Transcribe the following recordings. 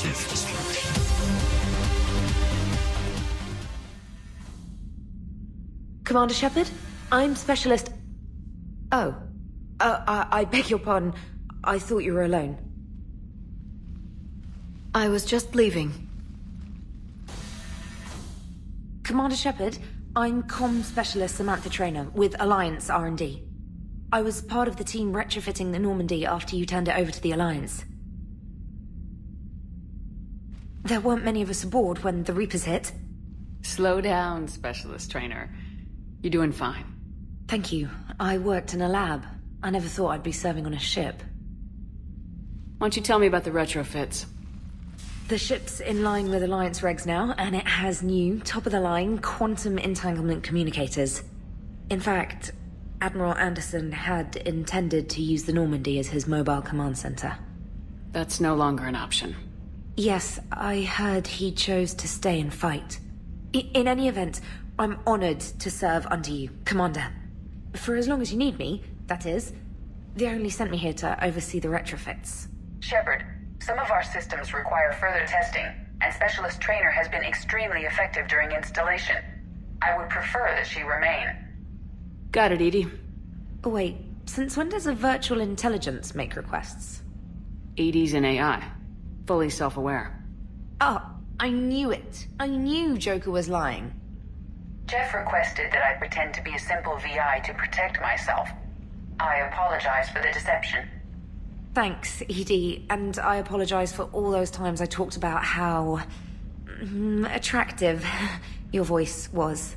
self-destruction. Commander Shepard, I'm Specialist... Oh. Uh, I, I beg your pardon. I thought you were alone. I was just leaving. Commander Shepard, I'm Com Specialist Samantha Traynor with Alliance R&D. I was part of the team retrofitting the Normandy after you turned it over to the Alliance. There weren't many of us aboard when the Reapers hit. Slow down, Specialist Traynor. You're doing fine. Thank you. I worked in a lab. I never thought I'd be serving on a ship. Why don't you tell me about the retrofits? The ship's in line with Alliance regs now, and it has new, top-of-the-line quantum entanglement communicators. In fact, Admiral Anderson had intended to use the Normandy as his mobile command center. That's no longer an option. Yes, I heard he chose to stay and fight. I in any event, I'm honored to serve under you, Commander. For as long as you need me, that is. They only sent me here to oversee the retrofits. Shepard, some of our systems require further testing, and Specialist Traynor has been extremely effective during installation. I would prefer that she remain. Got it, EDI. Oh, wait, since when does a virtual intelligence make requests? EDI's an AI. Fully self-aware. Oh, I knew it. I knew Joker was lying. Jeff requested that I pretend to be a simple VI to protect myself. I apologize for the deception. Thanks, EDI, and I apologize for all those times I talked about how... Mm, attractive your voice was.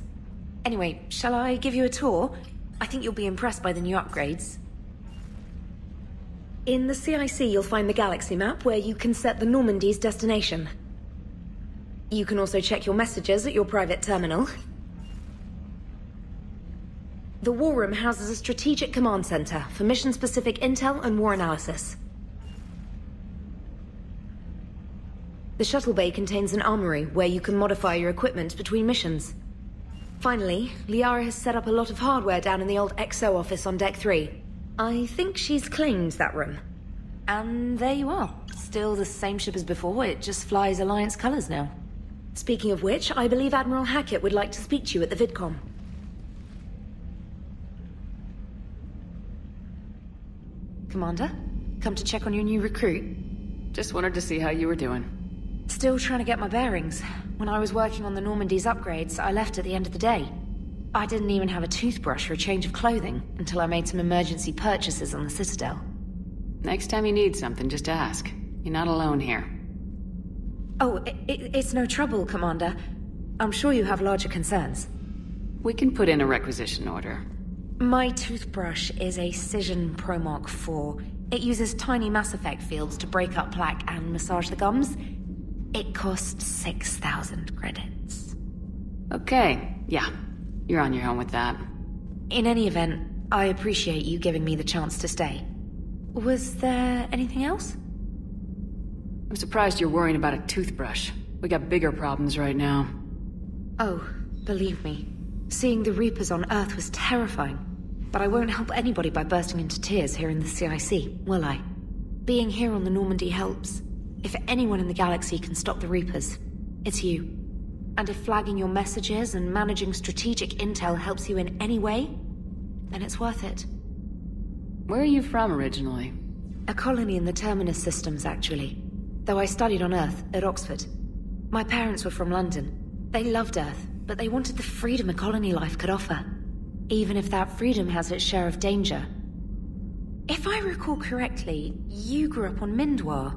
Anyway, shall I give you a tour? I think you'll be impressed by the new upgrades. In the CIC, you'll find the galaxy map where you can set the Normandy's destination. You can also check your messages at your private terminal. The War Room houses a strategic command center for mission-specific intel and war analysis. The shuttle bay contains an armory where you can modify your equipment between missions. Finally, Liara has set up a lot of hardware down in the old XO office on Deck 3. I think she's claimed that room. And there you are. Still the same ship as before, it just flies Alliance colors now. Speaking of which, I believe Admiral Hackett would like to speak to you at the VidCom. Commander? Come to check on your new recruit? Just wanted to see how you were doing. Still trying to get my bearings. When I was working on the Normandy's upgrades, I left at the end of the day. I didn't even have a toothbrush or a change of clothing until I made some emergency purchases on the Citadel. Next time you need something, just ask. You're not alone here. Oh, it, it, it's no trouble, Commander. I'm sure you have larger concerns. We can put in a requisition order. My toothbrush is a Cision Pro Mark IV. It uses tiny Mass Effect fields to break up plaque and massage the gums. It costs 6,000 credits. Okay, yeah. You're on your own with that. In any event, I appreciate you giving me the chance to stay. Was there anything else? I'm surprised you're worrying about a toothbrush. We got bigger problems right now. Oh, believe me. Seeing the Reapers on Earth was terrifying. But I won't help anybody by bursting into tears here in the CIC, will I? Being here on the Normandy helps. If anyone in the galaxy can stop the Reapers, it's you. And if flagging your messages and managing strategic intel helps you in any way, then it's worth it. Where are you from originally? A colony in the Terminus systems, actually. Though I studied on Earth, at Oxford. My parents were from London. They loved Earth, but they wanted the freedom a colony life could offer. Even if that freedom has its share of danger. If I recall correctly, you grew up on Mindoir.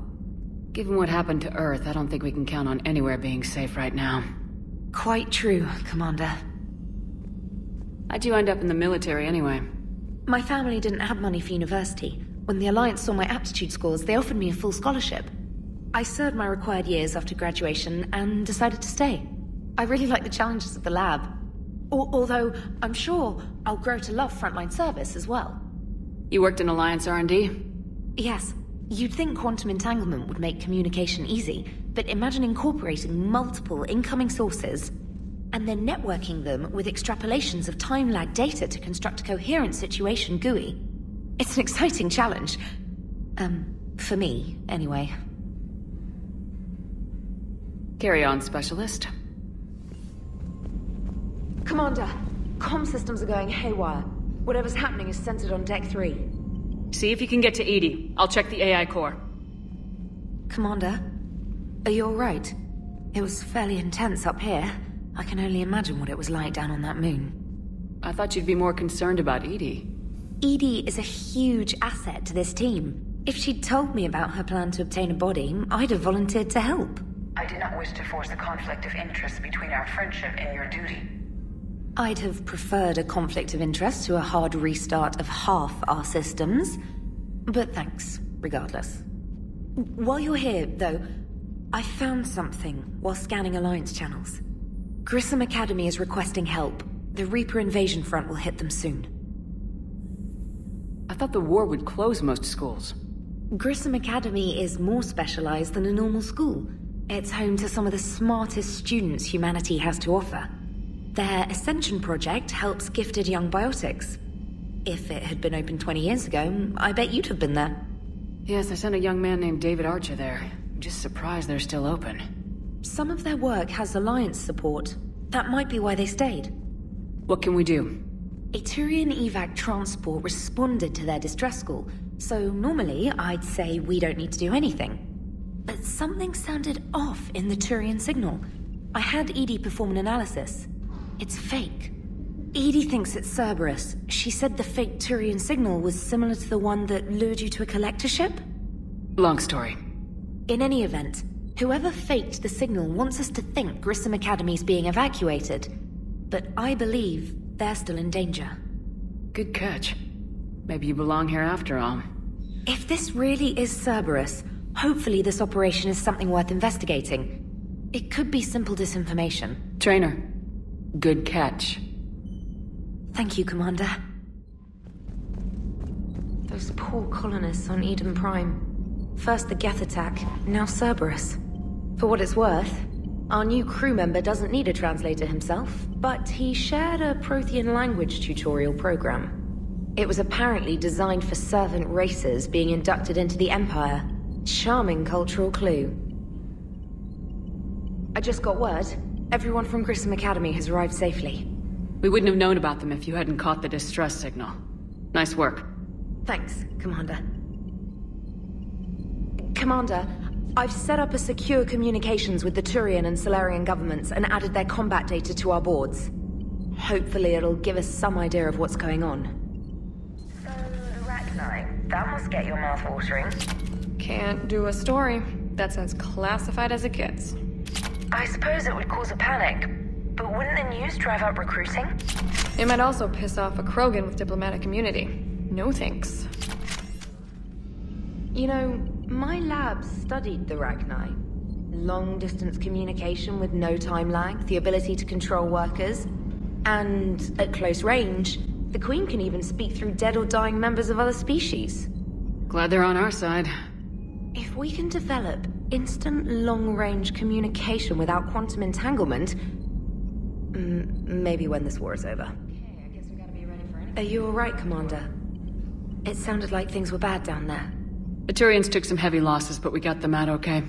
Given what happened to Earth, I don't think we can count on anywhere being safe right now. Quite true, Commander. I do end up in the military anyway? My family didn't have money for university. When the Alliance saw my aptitude scores, they offered me a full scholarship. I served my required years after graduation and decided to stay. I really like the challenges of the lab. Al although, I'm sure I'll grow to love frontline service as well. You worked in Alliance R&D? Yes. You'd think quantum entanglement would make communication easy, but imagine incorporating multiple incoming sources and then networking them with extrapolations of time-lag data to construct a coherent situation GUI. It's an exciting challenge. Um, for me, anyway. Carry on, Specialist. Commander, com systems are going haywire. Whatever's happening is centered on Deck 3. See if you can get to EDI. I'll check the AI core. Commander, are you alright? It was fairly intense up here. I can only imagine what it was like down on that moon. I thought you'd be more concerned about EDI. EDI is a huge asset to this team. If she'd told me about her plan to obtain a body, I'd have volunteered to help. I did not wish to force a conflict of interest between our friendship and your duty. I'd have preferred a conflict of interest to a hard restart of half our systems. But thanks, regardless. While you're here, though, I found something while scanning Alliance channels. Grissom Academy is requesting help. The Reaper invasion front will hit them soon. I thought the war would close most schools. Grissom Academy is more specialized than a normal school. It's home to some of the smartest students humanity has to offer. Their Ascension project helps gifted young biotics. If it had been open 20 years ago, I bet you'd have been there. Yes, I sent a young man named David Archer there. I'm just surprised they're still open. Some of their work has Alliance support. That might be why they stayed. What can we do? A Turian evac transport responded to their distress call, so normally I'd say we don't need to do anything. But something sounded off in the Turian signal. I had EDI perform an analysis. It's fake. EDI thinks it's Cerberus. She said the fake Turian signal was similar to the one that lured you to a collector ship? Long story. In any event, whoever faked the signal wants us to think Grissom Academy's being evacuated. But I believe they're still in danger. Good catch. Maybe you belong here after all. If this really is Cerberus, hopefully this operation is something worth investigating. It could be simple disinformation. Traynor, good catch. Thank you, Commander. Those poor colonists on Eden Prime. First the Geth attack, now Cerberus. For what it's worth, our new crew member doesn't need a translator himself, but he shared a Prothean language tutorial program. It was apparently designed for servant races being inducted into the Empire. Charming cultural clue. I just got word. Everyone from Grissom Academy has arrived safely. We wouldn't have known about them if you hadn't caught the distress signal. Nice work. Thanks, Commander. Commander, I've set up a secure communications with the Turian and Salarian governments and added their combat data to our boards. Hopefully it'll give us some idea of what's going on. So, Rachni, that must get your mouth watering. Can't do a story. That's as classified as it gets. I suppose it would cause a panic, but wouldn't the news drive up recruiting? It might also piss off a Krogan with diplomatic immunity. No thanks. You know, my lab studied the Rachni. Long distance communication with no time lag, the ability to control workers, and at close range, the Queen can even speak through dead or dying members of other species. Glad they're on our side. If we can develop instant long-range communication without quantum entanglement... Maybe when this war is over. Okay, I guess we gotta be ready for anything. Are you alright, Commander? It sounded like things were bad down there. The Turians took some heavy losses, but we got them out okay.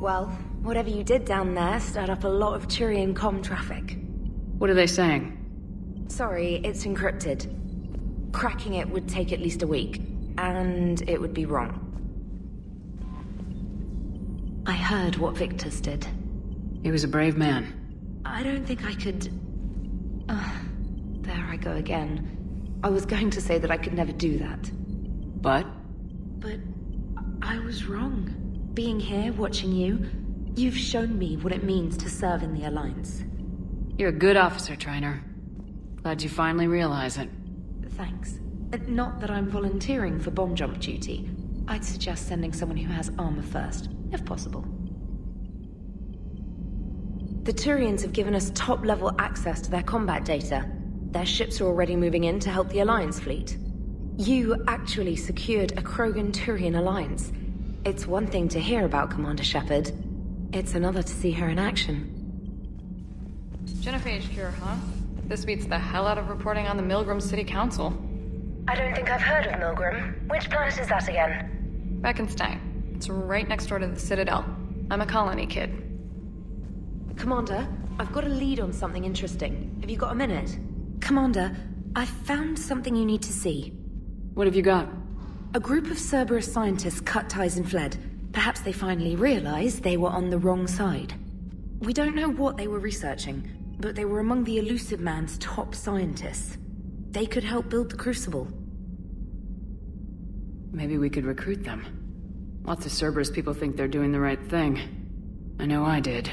Well, whatever you did down there stirred up a lot of Turian com traffic. What are they saying? Sorry, it's encrypted. Cracking it would take at least a week, and it would be wrong. I heard what Victus did. He was a brave man. I don't think I could... Uh, there I go again. I was going to say that I could never do that. But? But I was wrong. Being here, watching you, you've shown me what it means to serve in the Alliance. You're a good officer, Traynor. Glad you finally realize it. Thanks. Uh, Not that I'm volunteering for bomb jump duty. I'd suggest sending someone who has armor first, if possible. The Turians have given us top-level access to their combat data. Their ships are already moving in to help the Alliance fleet. You actually secured a Krogan-Turian alliance. It's one thing to hear about Commander Shepard. It's another to see her in action. Genophage cure, huh? This beats the hell out of reporting on the Milgram City Council. I don't think I've heard of Milgram. Which planet is that again? Bekenstein. It's right next door to the Citadel. I'm a colony kid. Commander, I've got a lead on something interesting. Have you got a minute? Commander, I've found something you need to see. What have you got? A group of Cerberus scientists cut ties and fled. Perhaps they finally realized they were on the wrong side. We don't know what they were researching, but they were among the Illusive Man's top scientists. They could help build the Crucible. Maybe we could recruit them. Lots of Cerberus people think they're doing the right thing. I know I did.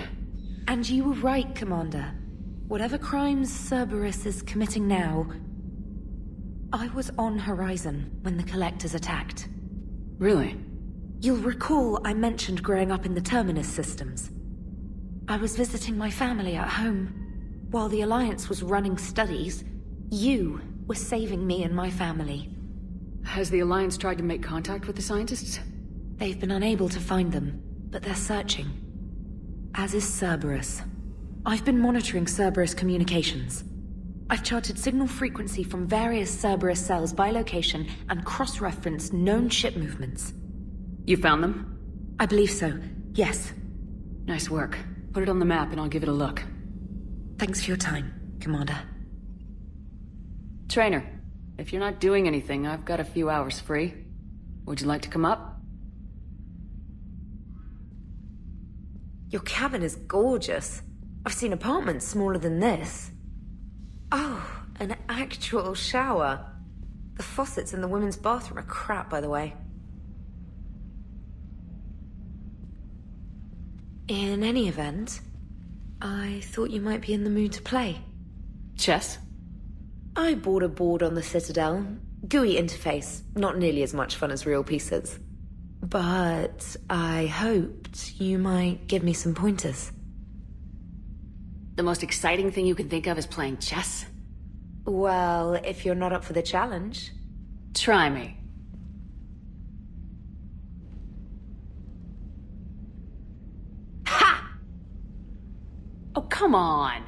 And you were right, Commander. Whatever crimes Cerberus is committing now... I was on Horizon when the Collectors attacked. Really? You'll recall I mentioned growing up in the Terminus systems. I was visiting my family at home. While the Alliance was running studies, you were saving me and my family. Has the Alliance tried to make contact with the scientists? They've been unable to find them, but they're searching. As is Cerberus. I've been monitoring Cerberus communications. I've charted signal frequency from various Cerberus cells by location and cross-referenced known ship movements. You found them? I believe so, yes. Nice work. Put it on the map and I'll give it a look. Thanks for your time, Commander. Traynor, if you're not doing anything, I've got a few hours free. Would you like to come up? Your cabin is gorgeous. I've seen apartments smaller than this. Oh, an actual shower. The faucets in the women's bathroom are crap, by the way. In any event, I thought you might be in the mood to play. Chess? I bought a board on the Citadel. GUI interface, not nearly as much fun as real pieces. But I hoped you might give me some pointers. The most exciting thing you can think of is playing chess? Well, if you're not up for the challenge. Try me. Ha! Oh, come on!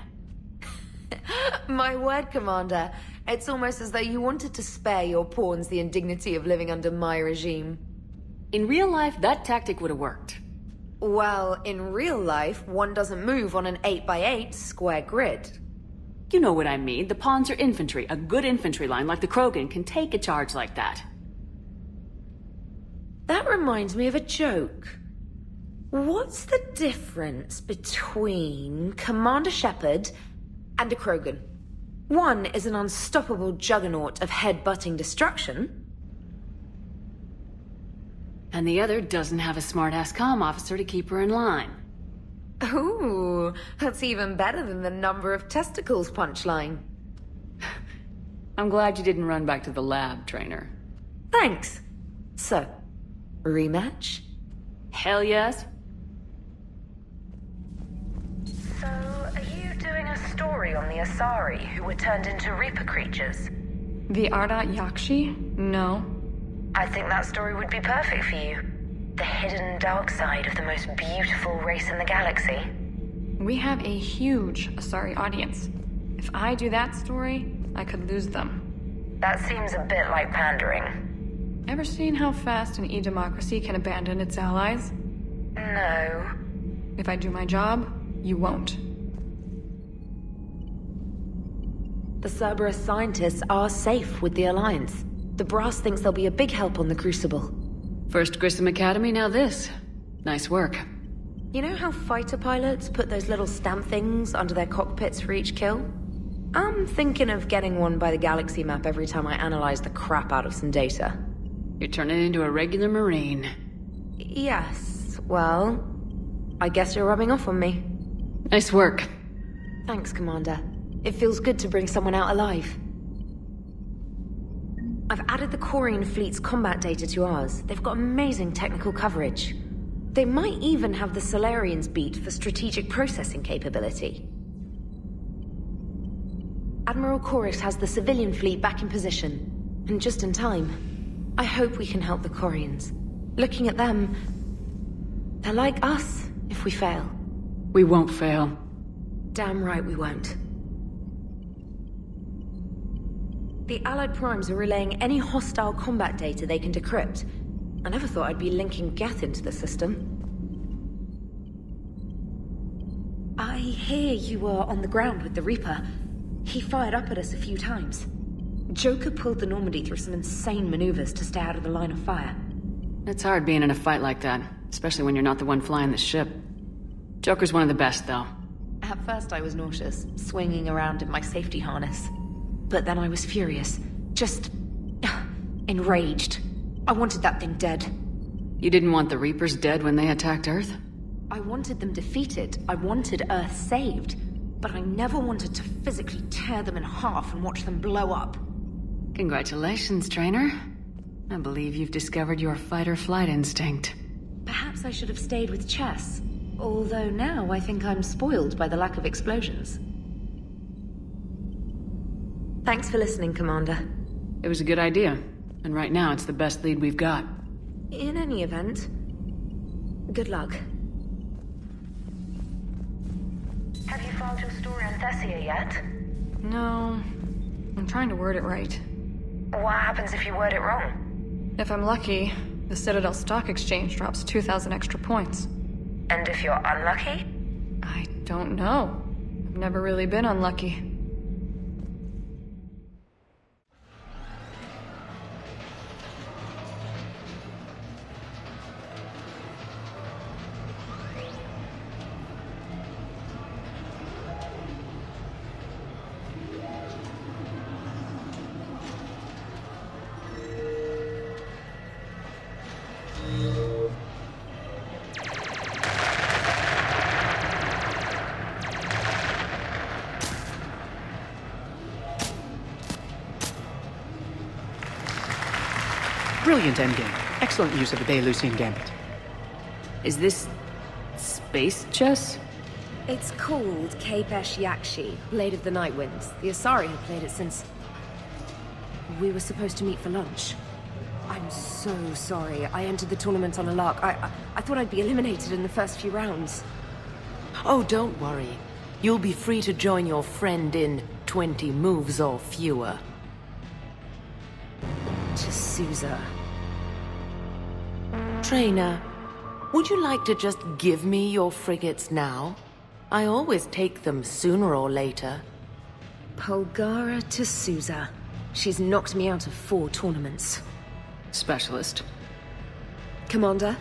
My word, Commander. It's almost as though you wanted to spare your pawns the indignity of living under my regime. In real life, that tactic would have worked. Well, in real life, one doesn't move on an 8x8 square grid. You know what I mean. The pawns are infantry. A good infantry line like the Krogan can take a charge like that. That reminds me of a joke. What's the difference between Commander Shepard and a Krogan? One is an unstoppable juggernaut of head-butting destruction. And the other doesn't have a smart-ass comm officer to keep her in line. Ooh, that's even better than the number of testicles punchline. I'm glad you didn't run back to the lab, Traynor. Thanks. So, rematch? Hell yes. So, are you doing a story on the Asari who were turned into Reaper creatures? The Ardat Yakshi? No. I think that story would be perfect for you. The hidden dark side of the most beautiful race in the galaxy. We have a huge Asari audience. If I do that story, I could lose them. That seems a bit like pandering. Ever seen how fast an e-democracy can abandon its allies? No. If I do my job, you won't. The Cerberus scientists are safe with the Alliance. The Brass thinks they'll be a big help on the Crucible. First Grissom Academy, now this. Nice work. You know how fighter pilots put those little stamp things under their cockpits for each kill? I'm thinking of getting one by the galaxy map every time I analyze the crap out of some data. You're turning into a regular Marine. Yes, well, I guess you're rubbing off on me. Nice work. Thanks, Commander. It feels good to bring someone out alive. I've added the Quarian fleet's combat data to ours. They've got amazing technical coverage. They might even have the Salarians beat for strategic processing capability. Admiral Koris has the civilian fleet back in position, and just in time. I hope we can help the Quarians. Looking at them, they're like us if we fail. We won't fail. Damn right we won't. The Allied Primes are relaying any hostile combat data they can decrypt. I never thought I'd be linking Geth into the system. I I hear you were on the ground with the Reaper. He fired up at us a few times. Joker pulled the Normandy through some insane maneuvers to stay out of the line of fire. It's hard being in a fight like that, especially when you're not the one flying the ship. Joker's one of the best, though. At first I was nauseous, swinging around in my safety harness. But then I was furious. Just... enraged. I wanted that thing dead. You didn't want the Reapers dead when they attacked Earth? I wanted them defeated. I wanted Earth saved. But I never wanted to physically tear them in half and watch them blow up. Congratulations, Traynor. I believe you've discovered your fight-or-flight instinct. Perhaps I should have stayed with chess. Although now I think I'm spoiled by the lack of explosions. Thanks for listening, Commander. It was a good idea. And right now, it's the best lead we've got. In any event, good luck. Have you filed your story on Thessia yet? No. I'm trying to word it right. What happens if you word it wrong? If I'm lucky, the Citadel Stock Exchange drops 2,000 extra points. And if you're unlucky? I don't know. I've never really been unlucky. Endgame. Excellent use of the Baylusian Gambit. Is this... space chess? It's called Kepesh Yakshi, Blade of the Night Winds. The Asari have played it since... We were supposed to meet for lunch. I'm so sorry. I entered the tournament on a lark. I, I, I thought I'd be eliminated in the first few rounds. Oh, don't worry. You'll be free to join your friend in 20 moves or fewer. To Sousa. Traynor, would you like to just give me your frigates now? I always take them sooner or later. Polgara to Sousa. She's knocked me out of four tournaments. Specialist. Commander?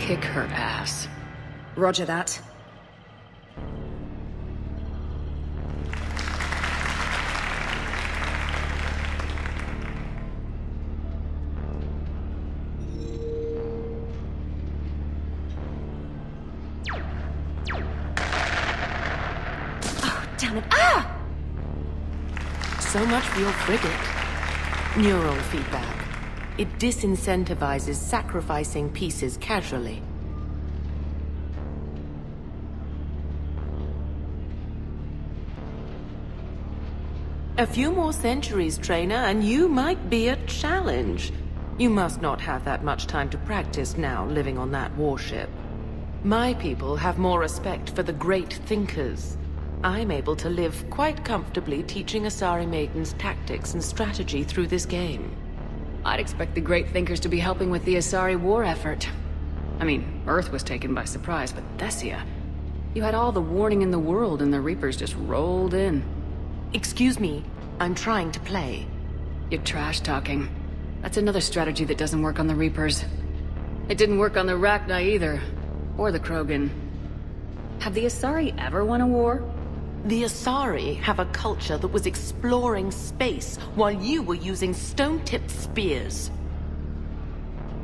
Kick her ass. Roger that. Your frigate. Neural feedback. It disincentivizes sacrificing pieces casually. A few more centuries, Traynor, and you might be a challenge. You must not have that much time to practice now, living on that warship. My people have more respect for the great thinkers. I'm able to live quite comfortably teaching Asari maidens tactics and strategy through this game. I'd expect the Great Thinkers to be helping with the Asari war effort. I mean, Earth was taken by surprise, but Thessia... You had all the warning in the world and the Reapers just rolled in. Excuse me, I'm trying to play. You're trash talking. That's another strategy that doesn't work on the Reapers. It didn't work on the Rachni either. Or the Krogan. Have the Asari ever won a war? The Asari have a culture that was exploring space while you were using stone-tipped spears.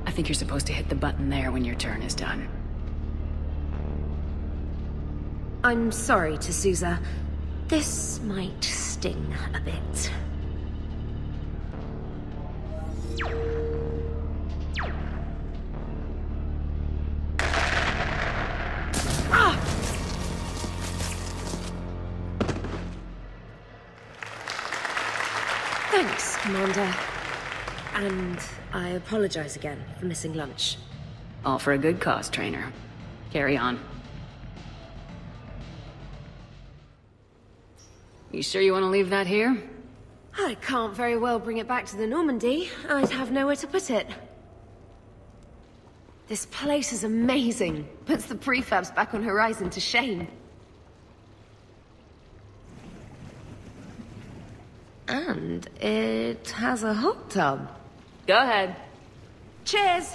I think you're supposed to hit the button there when your turn is done. I'm sorry, T'Souza. This might sting a bit. Commander. And I apologize again for missing lunch. All for a good cause, Traynor. Carry on. You sure you want to leave that here? I can't very well bring it back to the Normandy. I'd have nowhere to put it. This place is amazing. Puts the prefabs back on Horizon to shame. And it has a hot tub. Go ahead. Cheers!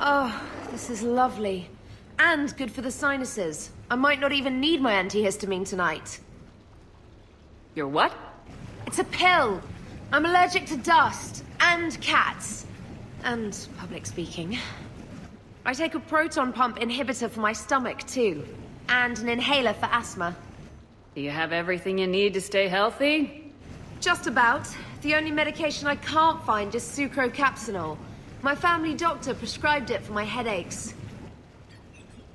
Oh, this is lovely. And good for the sinuses. I might not even need my antihistamine tonight. You're what? It's a pill. I'm allergic to dust. And cats. And public speaking. I take a proton pump inhibitor for my stomach, too. And an inhaler for asthma. Do you have everything you need to stay healthy? Just about. The only medication I can't find is sucrocapsinol. My family doctor prescribed it for my headaches.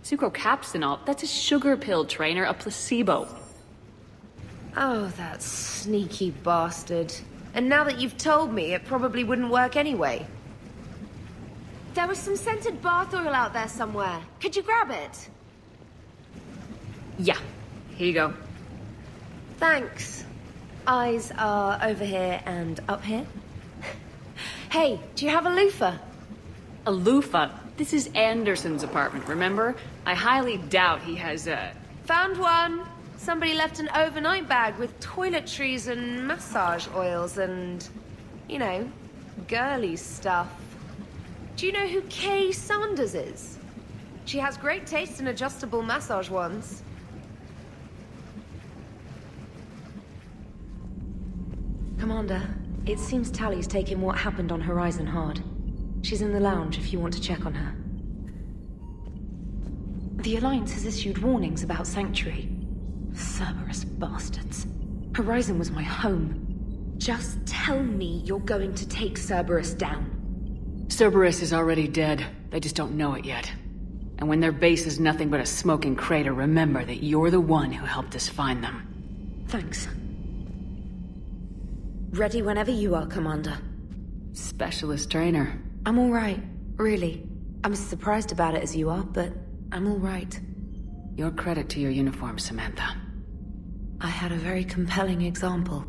Sucrocapsinol, that's a sugar pill Traynor, a placebo. Oh, that sneaky bastard. And now that you've told me, it probably wouldn't work anyway. There was some scented bath oil out there somewhere. Could you grab it? Yeah. Here you go. Thanks. Eyes are over here and up here. hey, do you have a loofah? A loofah. This is Anderson's apartment, remember? I highly doubt he has a... Found one. Somebody left an overnight bag with toiletries and massage oils and, you know, girly stuff. Do you know who Kay Sanders is? She has great taste in adjustable massage ones. Commander, it seems Tali's taking what happened on Horizon hard. She's in the lounge if you want to check on her. The Alliance has issued warnings about Sanctuary. Cerberus bastards. Horizon was my home. Just tell me you're going to take Cerberus down. Cerberus is already dead. They just don't know it yet. And when their base is nothing but a smoking crater, remember that you're the one who helped us find them. Thanks. Ready whenever you are, Commander. Specialist Traynor. I'm alright, really. I'm as surprised about it as you are, but I'm alright. Your credit to your uniform, Samantha. I had a very compelling example.